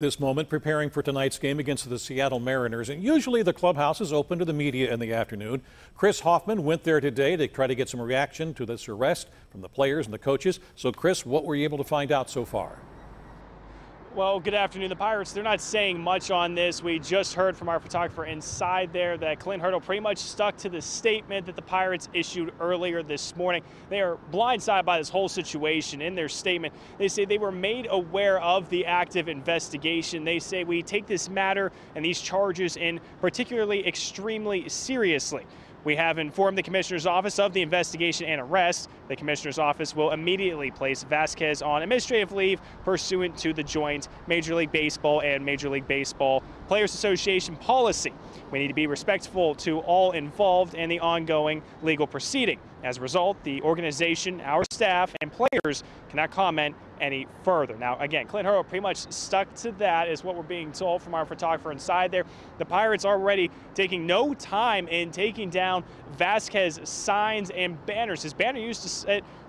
This moment preparing for tonight's game against the Seattle Mariners, and usually the clubhouse is open to the media in the afternoon. Chris Hoffman went there today to try to get some reaction to this arrest from the players and the coaches. So, Chris, what were you able to find out so far? Well, good afternoon. The Pirates, they're not saying much on this. We just heard from our photographer inside there that Clint Hurdle pretty much stuck to the statement that the Pirates issued earlier this morning. They are blindsided by this whole situation. In their statement, they say they were made aware of the active investigation. They say we take this matter and these charges in particularly extremely seriously. We have informed the Commissioner's Office of the investigation and arrest. The Commissioner's Office will immediately place Vazquez on administrative leave pursuant to the joint Major League Baseball and Major League Baseball Players Association policy. We need to be respectful to all involved in the ongoing legal proceeding. As a result, the organization, our staff, and players cannot comment any further. Now, again, Clint Hurdle pretty much stuck to that, is what we're being told from our photographer inside there. The Pirates are already taking no time in taking down Vazquez signs and banners. His banner used to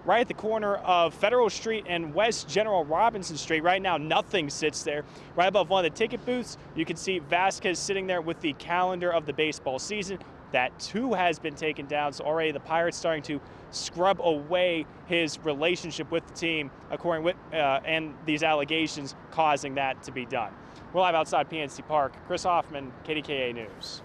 right at the corner of Federal Street and West General Robinson Street. Right now, nothing sits there. Right above one of the ticket booths, you can see Vazquez sitting there with the calendar of the baseball season. That too has been taken down. So already the Pirates starting to scrub away his relationship with the team, according with uh, and these allegations causing that to be done. We're live outside PNC Park. Chris Hoffman, KDKA News.